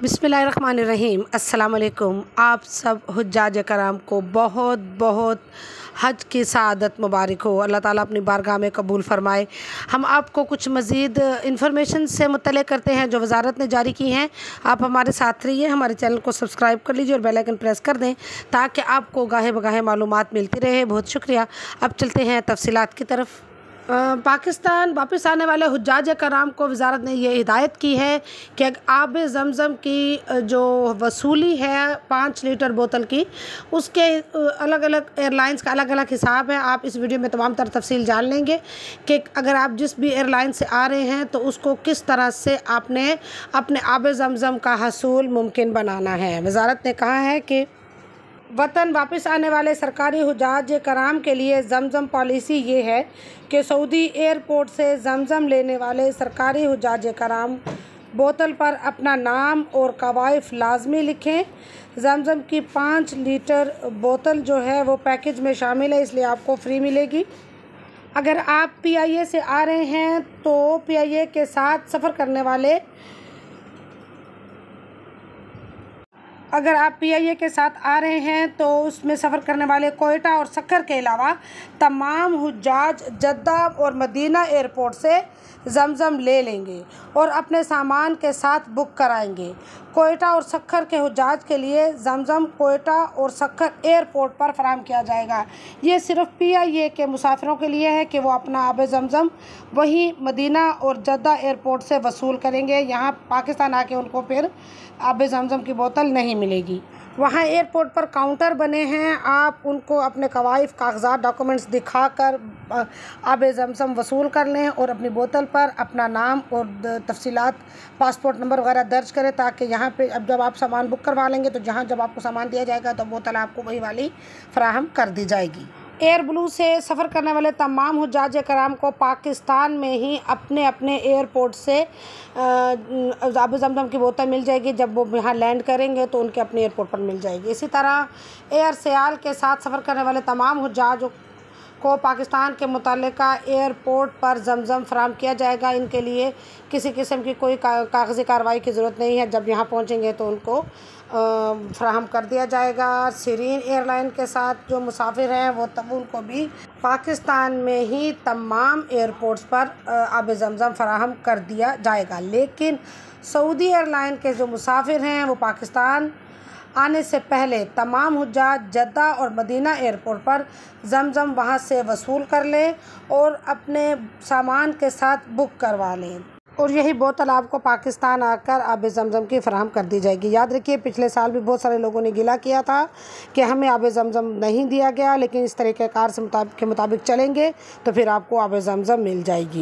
بسم اللہ الرحمن الرحیم۔ السلام علیکم۔ آپ سب حجاج کرام کو بہت بہت حج کی سعادت مبارک ہو۔ اللہ تعالیٰ اپنی بارگاہ میں قبول فرمائے۔ ہم آپ کو کچھ مزید انفارمیشن سے مطلع کرتے ہیں جو وزارت نے جاری کی ہیں۔ آپ ہمارے ساتھ رہیے، ہمارے چینل کو سبسکرائب کر لیجیے اور بیل آئیکن پریس کر دیں تاکہ آپ کو گاہے بگاہے معلومات ملتی رہے۔ بہت شکریہ۔ اب چلتے ہیں تفصیلات کی طرف۔ پاکستان واپس آنے والے حجاج کرام کو وزارت نے یہ ہدایت کی ہے کہ آب زمزم کی جو وصولی ہے پانچ لیٹر بوتل کی، اس کے الگ الگ ایئر لائنس کا الگ الگ حساب ہے۔ آپ اس ویڈیو میں تمام تر تفصیل جان لیں گے کہ اگر آپ جس بھی ایئر لائن سے آ رہے ہیں تو اس کو کس طرح سے آپ نے اپنے آب زمزم کا حصول ممکن بنانا ہے۔ وزارت نے کہا ہے کہ وطن واپس آنے والے سرکاری حجاج کرام کے لیے زمزم پالیسی یہ ہے کہ سعودی ایئرپورٹ سے زمزم لینے والے سرکاری حجاج کرام بوتل پر اپنا نام اور قوائف لازمی لکھیں۔ زمزم کی پانچ لیٹر بوتل جو ہے وہ پیکج میں شامل ہے، اس لیے آپ کو فری ملے گی۔ اگر آپ پی آئی اے سے آ رہے ہیں تو پی آئی اے کے ساتھ سفر کرنے والے اگر آپ پی آئی اے کے ساتھ آ رہے ہیں تو اس میں سفر کرنے والے کوئٹہ اور سکھر کے علاوہ تمام حجاج جدہ اور مدینہ ایئرپورٹ سے زمزم لے لیں گے اور اپنے سامان کے ساتھ بک کرائیں گے۔ کوئٹہ اور سکھر کے حجاج کے لیے زمزم، کوئٹہ اور سکھر ایئرپورٹ پر فراہم کیا جائے گا۔ یہ صرف پی آئی اے کے مسافروں کے لیے ہے کہ وہ اپنا آب زمزم وہیں مدینہ اور جدہ ایئرپورٹ سے وصول کریں گے۔ یہاں پاکستان آ کے ان کو پھر آب زمزم کی بوتل نہیں ملے گی۔ وہاں ایئرپورٹ پر کاؤنٹر بنے ہیں۔ آپ ان کو اپنے قوائف، کاغذات ڈاکومنٹس دکھا کر آب زمزم وصول کر لیں اور اپنی بوتل پر اپنا نام اور تفصیلات پاسپورٹ نمبر وغیرہ درج کریں تاکہ یہاں پہ اب جب آپ سامان بک کروا لیں گے تو جہاں جب آپ کو سامان دیا جائے گا تو بوتل آپ کو وہی والی فراہم کر دی جائے گی۔ ایئر بلو سے سفر کرنے والے تمام حجاج کرام کو پاکستان میں ہی اپنے اپنے ایئرپورٹ سے آب زمزم کی بوتل مل جائے گی۔ جب وہ یہاں لینڈ کریں گے تو ان کے اپنے ایئرپورٹ پر مل جائے گی۔ اسی طرح ایئر سیال کے ساتھ سفر کرنے والے تمام حجاج کو پاکستان کے متعلقہ ایئرپورٹ پر زمزم فراہم کیا جائے گا۔ ان کے لیے کسی قسم کی کوئی کاغذی کارروائی کی ضرورت نہیں ہے۔ جب یہاں پہنچیں گے تو ان کو فراہم کر دیا جائے گا۔ سیرین ایئر لائن کے ساتھ جو مسافر ہیں، وہ تب ان کو بھی پاکستان میں ہی تمام ایئرپورٹس پر آب زمزم فراہم کر دیا جائے گا۔ لیکن سعودی ایئر لائن کے جو مسافر ہیں، وہ پاکستان آنے سے پہلے تمام حجاج جدہ اور مدینہ ایئرپورٹ پر زمزم وہاں سے وصول کر لیں اور اپنے سامان کے ساتھ بک کروا لیں۔ اور یہی بوتل آپ کو پاکستان آ کر آب زمزم کی فراہم کر دی جائے گی۔ یاد رکھیے، پچھلے سال بھی بہت سارے لوگوں نے گلا کیا تھا کہ ہمیں آب زمزم نہیں دیا گیا، لیکن اس طریقہ کار سے مطابق کے مطابق چلیں گے تو پھر آپ کو آب زمزم مل جائے گی۔